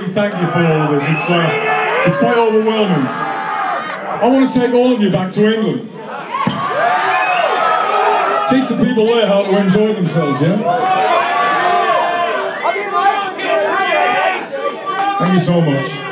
thank you for all of this. It's, uh, it's quite overwhelming. I want to take all of you back to England. Teach the people there how to enjoy themselves, yeah? Thank you so much.